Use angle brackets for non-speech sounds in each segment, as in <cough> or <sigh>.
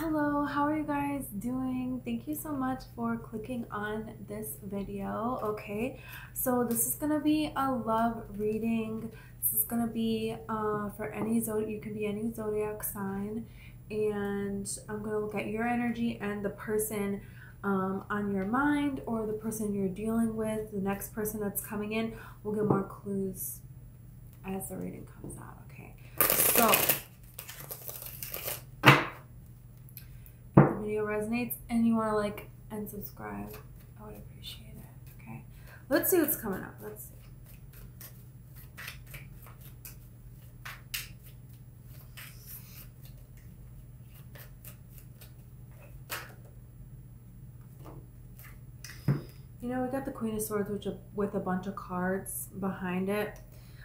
Hello, how are you guys doing? Thank you so much for clicking on this video. Okay, so this is gonna be a love reading. This is gonna be uh, for any zodiac, you can be any zodiac sign, and I'm gonna look at your energy and the person um, on your mind or the person you're dealing with, the next person that's coming in. We'll get more clues as the reading comes out. Okay, so. Video resonates and you want to like and subscribe, I would appreciate it. Okay. Let's see what's coming up. Let's see. You know, we got the Queen of Swords which with a bunch of cards behind it.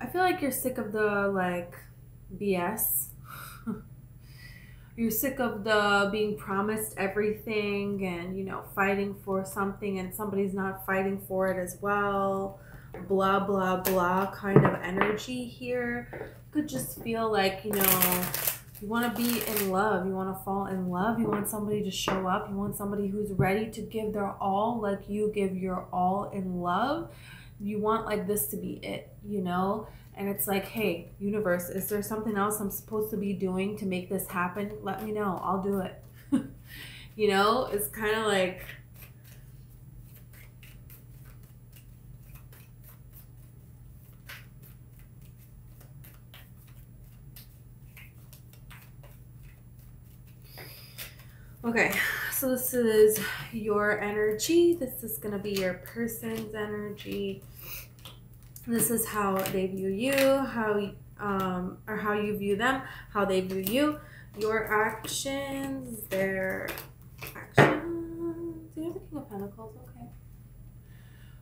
I feel like you're sick of the like BS you're sick of the being promised everything and you know fighting for something and somebody's not fighting for it as well. Blah blah blah kind of energy here. Could just feel like you know you want to be in love. You want to fall in love. You want somebody to show up. You want somebody who's ready to give their all like you give your all in love you want like this to be it you know and it's like, hey, universe, is there something else I'm supposed to be doing to make this happen? Let me know. I'll do it. <laughs> you know, it's kind of like. Okay, so this is your energy. This is going to be your person's energy this is how they view you, how um, or how you view them, how they view you, your actions, their actions. Do you have the King of Pentacles? Okay.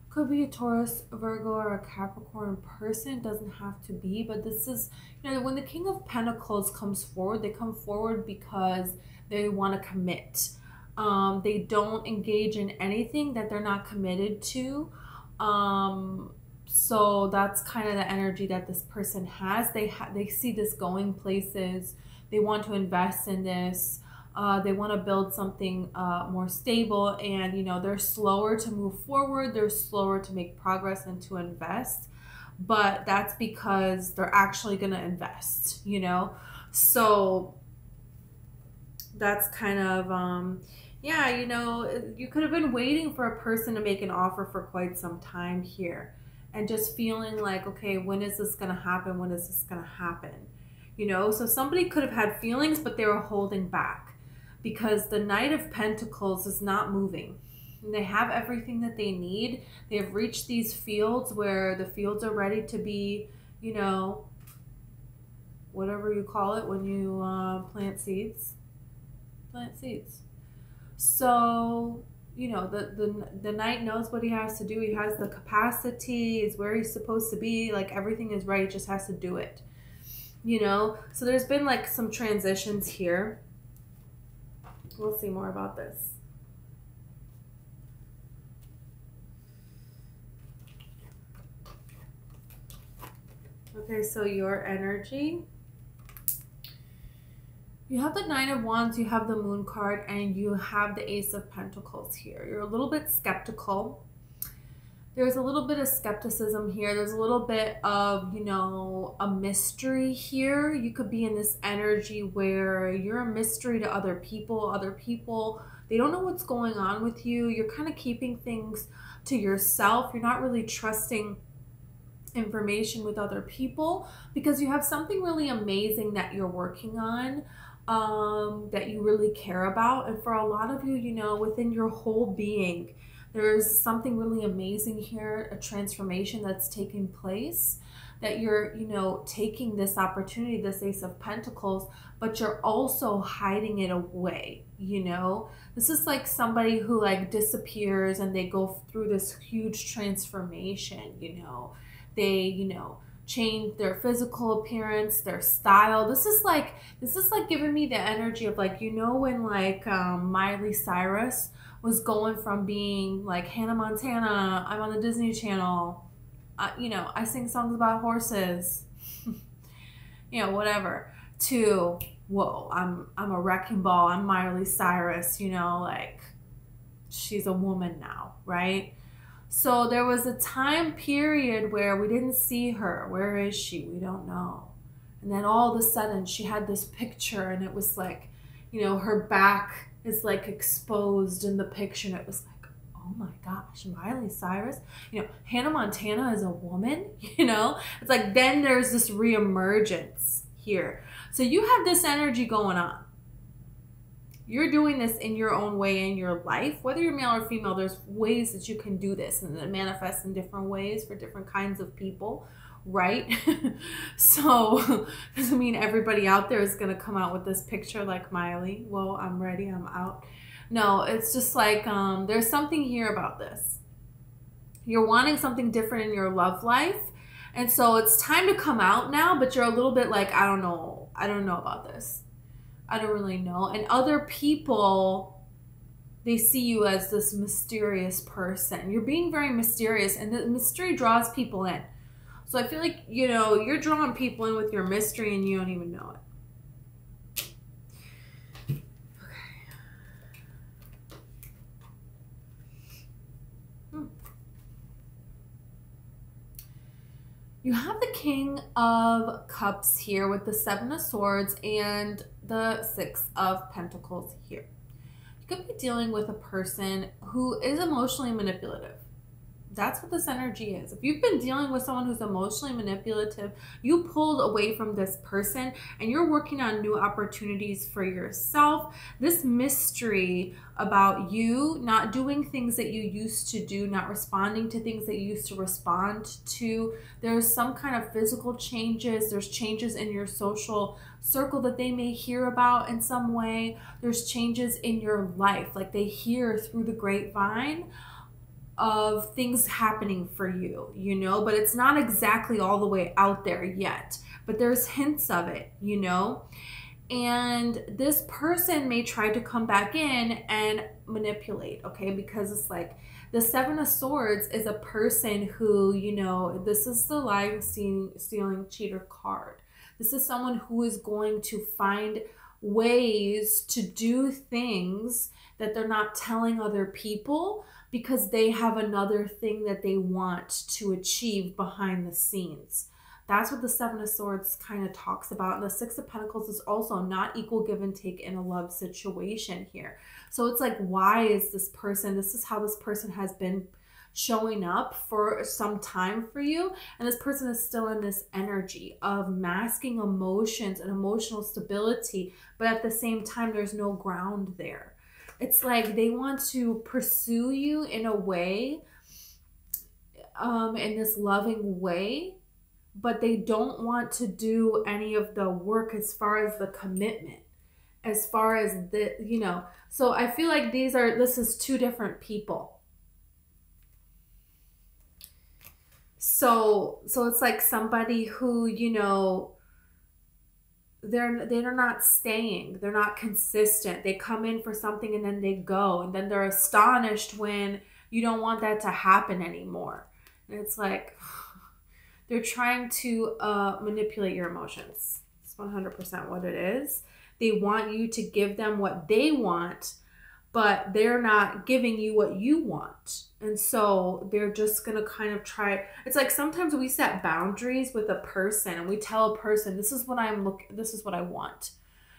Could be a Taurus, Virgo, or a Capricorn person. Doesn't have to be, but this is, you know, when the King of Pentacles comes forward, they come forward because they want to commit. Um, they don't engage in anything that they're not committed to. Um, so that's kind of the energy that this person has. They ha- they see this going places. They want to invest in this. Uh, they want to build something uh, more stable and you know they're slower to move forward. They're slower to make progress and to invest. But that's because they're actually going to invest you know? So that's kind of um yeah you know you could have been waiting for a person to make an offer for quite some time here and just feeling like, okay, when is this going to happen? When is this going to happen? You know, so somebody could have had feelings, but they were holding back because the Knight of Pentacles is not moving. And they have everything that they need. They have reached these fields where the fields are ready to be, you know, whatever you call it when you uh, plant seeds. Plant seeds. So you know the, the the knight knows what he has to do. He has the capacity. Is where he's supposed to be. Like everything is right. He just has to do it. You know? So there's been like some transitions here. We'll see more about this. Okay so your energy you have the Nine of Wands, you have the Moon card, and you have the Ace of Pentacles here. You're a little bit skeptical. There's a little bit of skepticism here. There's a little bit of, you know, a mystery here. You could be in this energy where you're a mystery to other people. Other people, they don't know what's going on with you. You're kind of keeping things to yourself. You're not really trusting information with other people because you have something really amazing that you're working on um, that you really care about. And for a lot of you, you know, within your whole being, there's something really amazing here, a transformation that's taking place that you're, you know, taking this opportunity, this Ace of Pentacles, but you're also hiding it away, you know? This is like somebody who like disappears and they go through this huge transformation, you know? They, you know, change their physical appearance, their style. This is like this is like giving me the energy of like you know when like um, Miley Cyrus was going from being like Hannah Montana, I'm on the Disney Channel, uh, you know I sing songs about horses, <laughs> you know whatever, to whoa, I'm I'm a wrecking ball. I'm Miley Cyrus, you know, like she's a woman now, right? So there was a time period where we didn't see her. Where is she? We don't know. And then all of a sudden she had this picture and it was like, you know, her back is like exposed in the picture and it was like, oh my gosh, Miley Cyrus, you know, Hannah Montana is a woman, <laughs> you know? It's like then there's this reemergence here. So you have this energy going on. You're doing this in your own way in your life, whether you're male or female. There's ways that you can do this, and it manifests in different ways for different kinds of people right? <laughs> so <laughs> doesn't mean everybody out there is gonna come out with this picture like Miley. Well, I'm ready, I'm out. No, it's just like um, there's something here about this. You're wanting something different in your love life. And so it's time to come out now, but you're a little bit like, I don't know. I don't know about this. I don't really know. And other people, they see you as this mysterious person. You're being very mysterious, and the mystery draws people in. So I feel like, you know, you're drawing people in with your mystery and you don't even know it. Okay. Hmm. You have the King of Cups here with the Seven of Swords and the Six of Pentacles here. You could be dealing with a person who is emotionally manipulative that's what this energy is. If you've been dealing with someone who's emotionally manipulative, you pulled away from this person and you're working on new opportunities for yourself. This mystery about you not doing things that you used to do, not responding to things that you used to respond to. There's some kind of physical changes, there's changes in your social circle that they may hear about in some way. There's changes in your life, like they hear through the grapevine of things happening for you, you know, but it's not exactly all the way out there yet. But there's hints of it, you know. And this person may try to come back in and manipulate, okay? Because it's like the Seven of Swords is a person who, you know, this is the lying, stealing, cheater card. This is someone who is going to find ways to do things that they're not telling other people because they have another thing that they want to achieve behind the scenes. That's what the Seven of Swords kind of talks about. And the Six of Pentacles is also not equal give and take in a love situation here. So it's like, why is this person, this is how this person has been showing up for some time for you. And this person is still in this energy of masking emotions and emotional stability, but at the same time, there's no ground there it's like they want to pursue you in a way um in this loving way but they don't want to do any of the work as far as the commitment as far as the you know. So i feel like these are this is two different people. So so it's like somebody who you know they're they're not staying. They're not consistent. They come in for something and then they go. And then they're astonished when you don't want that to happen anymore. And it's like <sighs> they're trying to uh, manipulate your emotions. It's 100% what it is. They want you to give them what they want but they're not giving you what you want. And so they're just going to kind of try. It's like sometimes we set boundaries with a person and we tell a person, this is what I'm looking, this is what I want.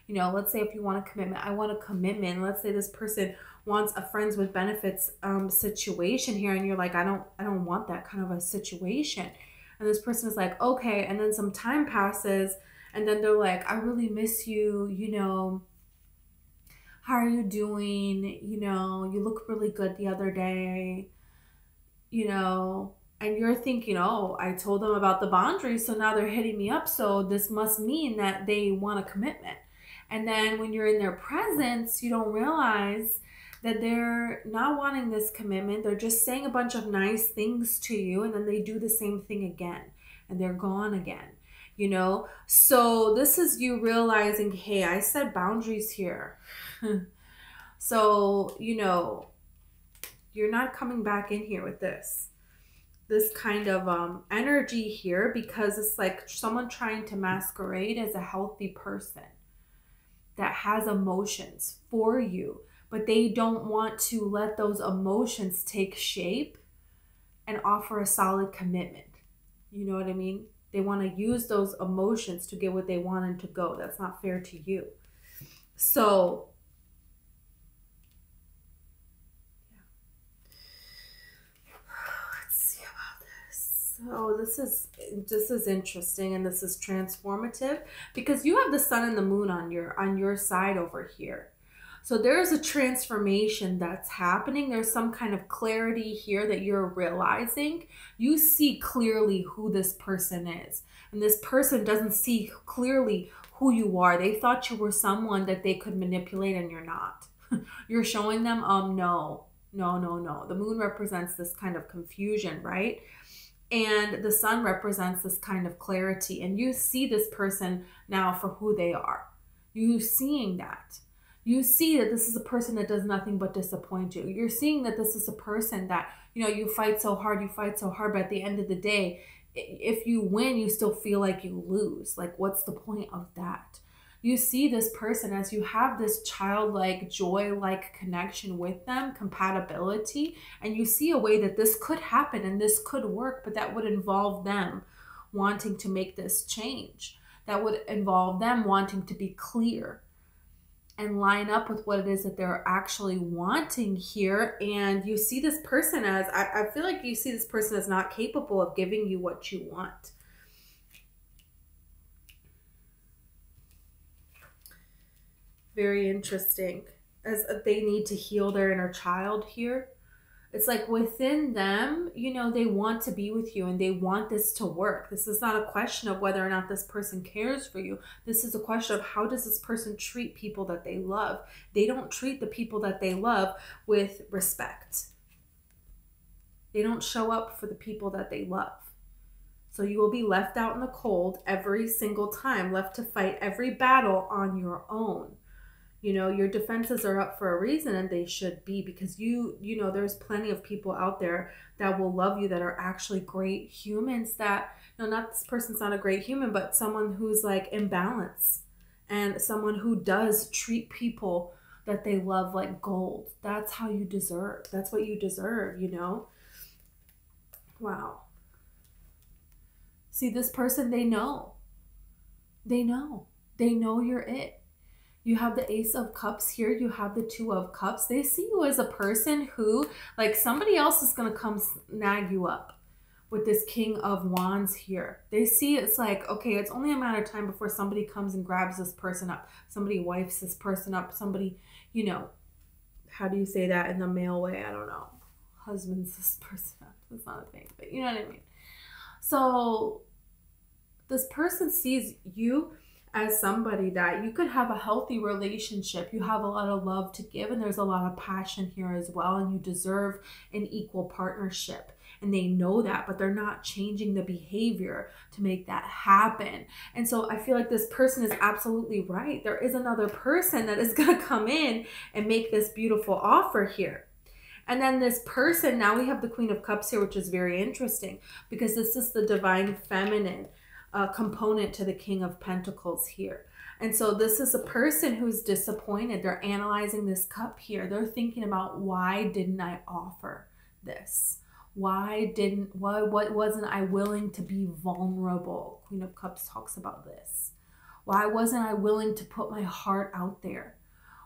You know, let's say if you want a commitment, I want a commitment. Let's say this person wants a friends with benefits um, situation here and you're like, I don't, I don't want that kind of a situation. And this person is like, okay. And then some time passes and then they're like, I really miss you, you know, how are you doing? You know, you look really good the other day. You know, and you're thinking, oh, I told them about the boundaries, so now they're hitting me up. So this must mean that they want a commitment. And then when you're in their presence, you don't realize that they're not wanting this commitment. They're just saying a bunch of nice things to you, and then they do the same thing again, and they're gone again. You know, so this is you realizing, hey, I set boundaries here. <laughs> so, you know, you're not coming back in here with this this kind of um, energy here because it's like someone trying to masquerade as a healthy person. that has emotions for you, but they don't want to let those emotions take shape and offer a solid commitment. You know what I mean? They want to use those emotions to get what they wanted to go. That's not fair to you. So, let's see about this. So this is this is interesting and this is transformative because you have the sun and the moon on your on your side over here. So there's a transformation that's happening. There's some kind of clarity here that you're realizing. You see clearly who this person is. And this person doesn't see clearly who you are. They thought you were someone that they could manipulate and you're not. <laughs> you're showing them, um, no, no, no, no. The moon represents this kind of confusion, right? And the sun represents this kind of clarity. And you see this person now for who they are. You seeing that you see that this is a person that does nothing but disappoint you. You're seeing that this is a person that, you know, you fight so hard, you fight so hard, but at the end of the day, if you win, you still feel like you lose. Like, what's the point of that? You see this person as you have this childlike, joy like connection with them, compatibility, and you see a way that this could happen and this could work, but that would involve them wanting to make this change. That would involve them wanting to be clear and line up with what it is that they're actually wanting here. And you see this person as, I, I feel like you see this person as not capable of giving you what you want. Very interesting. As they need to heal their inner child here it's like within them, you know, they want to be with you and they want this to work. This is not a question of whether or not this person cares for you. This is a question of how does this person treat people that they love? They don't treat the people that they love with respect. They don't show up for the people that they love. So you will be left out in the cold every single time, left to fight every battle on your own you know your defenses are up for a reason and they should be because you you know there's plenty of people out there that will love you that are actually great humans that you know not this person's not a great human but someone who's like in balance and someone who does treat people that they love like gold. That's how you deserve that's what you deserve you know? Wow. See this person they know. They know. They know you're it you have the ace of cups here you have the two of cups. They see you as a person who like somebody else is going to come snag you up with this king of wands here. They see it's like okay it's only a matter of time before somebody comes and grabs this person up. Somebody wipes this person up. Somebody you know how do you say that in the male way? I don't know. Husbands this person up. That's not a thing but you know what i mean. So this person sees you as somebody that you could have a healthy relationship. You have a lot of love to give, and there's a lot of passion here as well, and you deserve an equal partnership. And they know that, but they're not changing the behavior to make that happen. And so I feel like this person is absolutely right. There is another person that is <laughs> going to come in and make this beautiful offer here. And then this person, now we have the Queen of Cups here, which is very interesting because this is the divine feminine uh, component to the King of Pentacles here. And so this is a person who's disappointed. They're analyzing this cup here. They're thinking about why didn't I offer this? Why didn't why what wasn't I willing to be vulnerable? Queen of Cups talks about this. Why wasn't I willing to put my heart out there?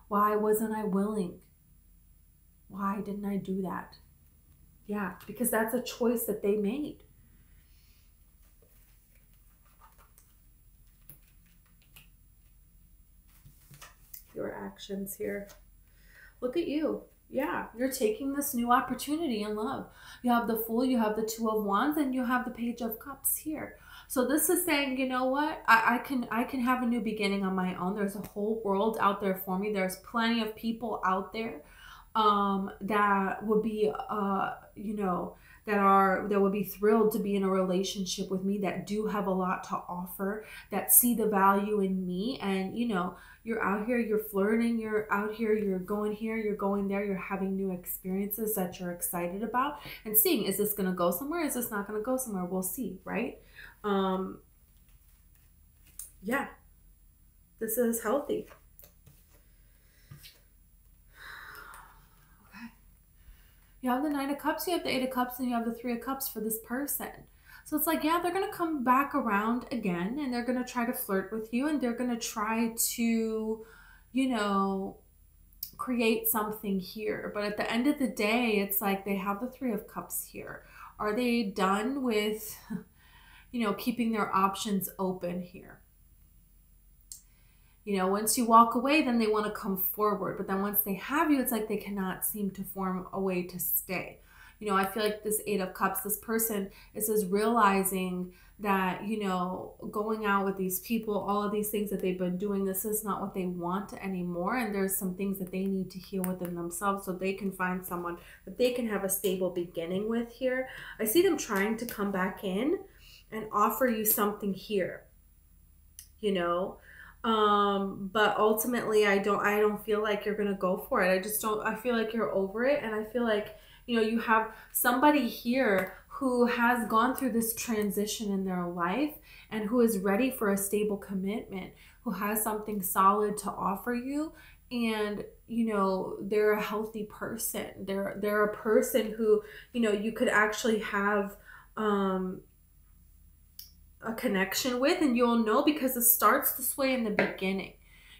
Why wasn't I willing? Why didn't I do that? Yeah, because that's a choice that they made. Your actions here. Look at you. Yeah, you're taking this new opportunity in love. You have the Fool, you have the Two of Wands, and you have the Page of Cups here. So this is saying, you know what? I, I can I can have a new beginning on my own. There's a whole world out there for me. There's plenty of people out there um, that would be, uh, you know, that are that would be thrilled to be in a relationship with me that do have a lot to offer that see the value in me. And you know you're out here you're flirting you're out here you're going here you're going there you're having new experiences that you're excited about. And seeing is this going to go somewhere? Is this not going to go somewhere? We'll see right? Um yeah. This is healthy You have the Nine of Cups, you have the Eight of Cups, and you have the Three of Cups for this person. So it's like, yeah, they're going to come back around again and they're going to try to flirt with you and they're going to try to, you know, create something here. But at the end of the day, it's like they have the Three of Cups here. Are they done with, <laughs> you know, keeping their options open here? You know, once you walk away, then they want to come forward. But then once they have you, it's like they cannot seem to form a way to stay. You know, I feel like this Eight of Cups, this person is is realizing that, you know, going out with these people, all of these things that they've been doing, this is not what they want anymore. And there's some things that they need to heal within themselves so they can find someone that they can have a stable beginning with here. I see them trying to come back in and offer you something here. You know, um but ultimately i don't i don't feel like you're gonna go for it. I just don't i feel like you're over it. And i feel like you know you have somebody here who has gone through this transition in their life and who is ready for a stable commitment who has something solid to offer you. And you know they're a healthy person. They're they're a person who you know you could actually have um a connection with and you'll know because it starts this way in the beginning.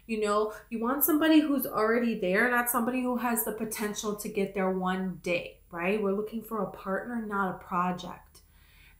You know you want somebody who's already there not somebody who has the potential to get there one day right? We're looking for a partner not a project.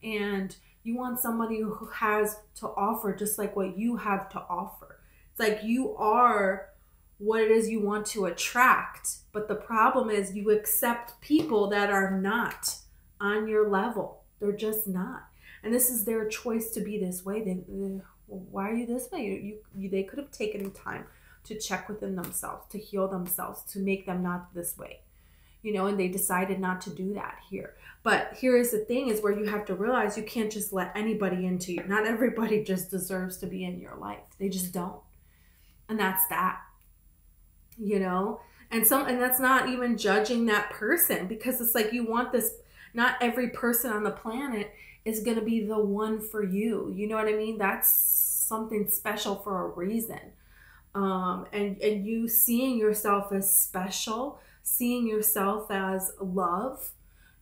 And you want somebody who has to offer just like what you have to offer. It's like you are what it is you want to attract but the problem is you accept people that are not on your level. They're just not and this is their choice to be this way. Then why are you this way? You, you they could have taken time to check within themselves to heal themselves to make them not this way you know and they decided not to do that here. But here is the thing is where you have to realize you can't just let anybody into you. Not everybody <laughs> just deserves to be in your life. They just don't. And that's that you know? And some and that's not even judging that person because it's like you want this not every person on the planet is going to be the one for you. You know what I mean? That's something special for a reason. Um, and, and you seeing yourself as special, seeing yourself as love,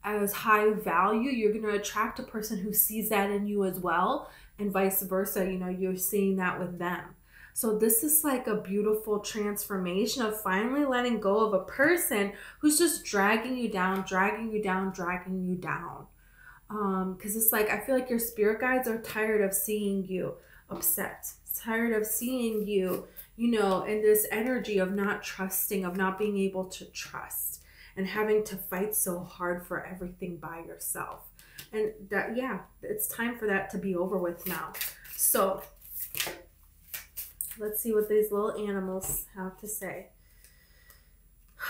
as high value, you're going to attract a person who sees that in you as well, and vice versa. You know, you're seeing that with them. So, this is like a beautiful transformation of finally letting go of a person who's just dragging you down, dragging you down, dragging you down um because it's like i feel like your spirit guides are tired of seeing you upset tired of seeing you you know in this energy of not trusting of not being able to trust and having to fight so hard for everything by yourself. And that yeah it's time for that to be over with now. So let's see what these little animals have to say.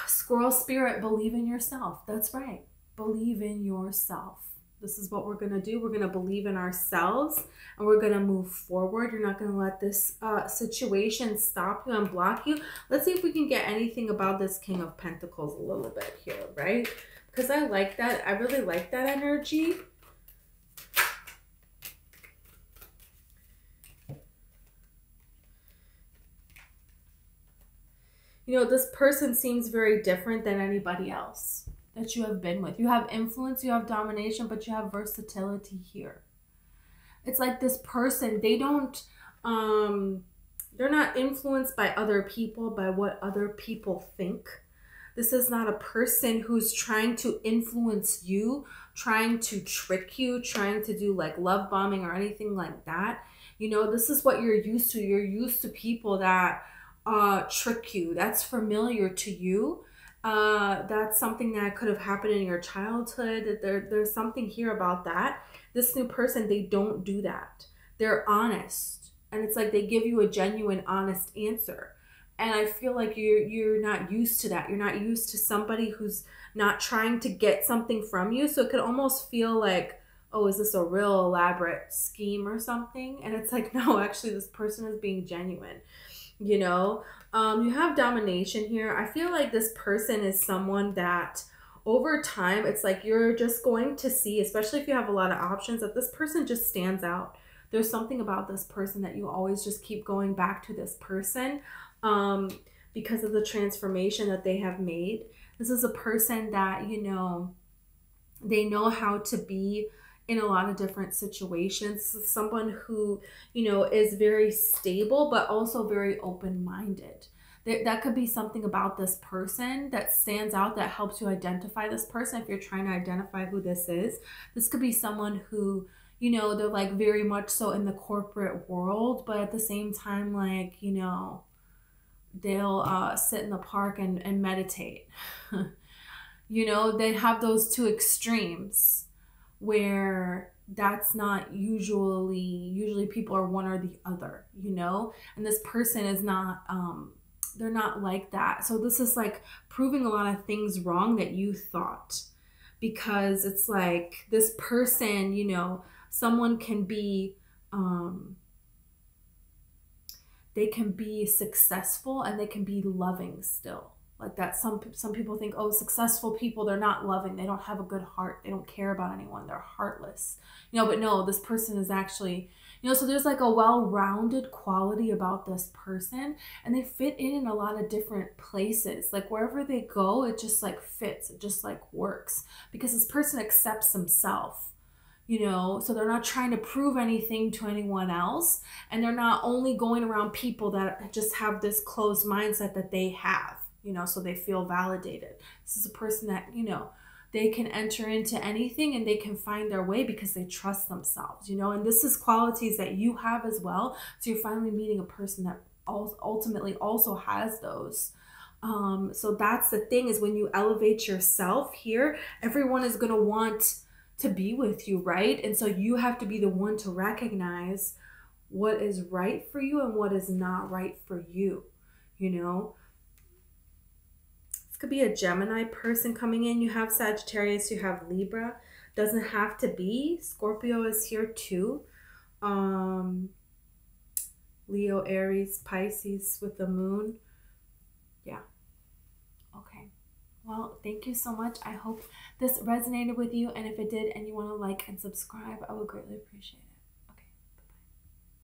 Squirrel spirit believe in yourself. That's right. Believe in yourself this is what we're going to do. We're going to believe in ourselves and we're going to move forward. You're not going to let this uh, situation stop you and block you. Let's see if we can get anything about this King of Pentacles a little bit here, right? Because I like that. I really like that energy. You know, this person seems very different than anybody else that you have been with. You have influence, you have domination, but you have versatility here. It's like this person, they don't um they're not influenced by other people, by what other people think. This is not a person who's trying to influence you, trying to trick you, trying to do like love bombing or anything like that. You know, this is what you're used to. You're used to people that uh, trick you. That's familiar to you uh, that's something that could have happened in your childhood. There, there's something here about that. This new person, they don't do that. They're honest, and it's like they give you a genuine, honest answer. And I feel like you're you're not used to that. You're not used to somebody who's not trying to get something from you. So it could almost feel like, oh, is this a real elaborate scheme or something? And it's like, <laughs> no, actually, this person is being genuine. You know, um, you have domination here. I feel like this person is someone that over time, it's like you're just going to see, especially if you have a lot of options, that this person just stands out. There's something about this person that you always just keep going back to this person. Um, because of the transformation that they have made. This is a person that, you know, they know how to be in a lot of different situations. Someone who, you know, is very stable, but also very open minded. That that could be something about this person that stands out that helps you identify this person if you're trying to identify who this is. This could be someone who, you know, they're like very much so in the corporate world, but at the same time, like, you know, they'll uh, sit in the park and, and meditate. <laughs> you know, they have those two extremes where that's not usually usually people are one or the other you know? And this person is not um they're not like that. So this is like proving a lot of things wrong that you thought. Because it's like this person you know someone can be um they can be successful and they can be loving still like that some some people think oh successful people they're not loving they don't have a good heart they don't care about anyone they're heartless. You know but no this person is actually you know so there's like a well-rounded quality about this person and they fit in in a lot of different places. Like wherever they go it just like fits it just like works because this person accepts himself you know? So they're not trying to prove anything to anyone else and they're not only going around people that just have this closed mindset that they have you know, so they feel validated. This is a person that, you know, they can enter into anything and they can find their way because they trust themselves, you know, and this is qualities that you have as well. So you're finally meeting a person that ultimately also has those. Um, so that's the thing is when you elevate yourself here, everyone is going to want to be with you, right? And so you have to be the one to recognize what is right for you and what is not right for you, you know? Could be a Gemini person coming in. You have Sagittarius, you have Libra. Doesn't have to be. Scorpio is here too. Um, Leo, Aries, Pisces with the moon. Yeah. Okay. Well, thank you so much. I hope this resonated with you. And if it did and you want to like and subscribe, I would greatly appreciate it.